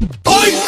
Oi!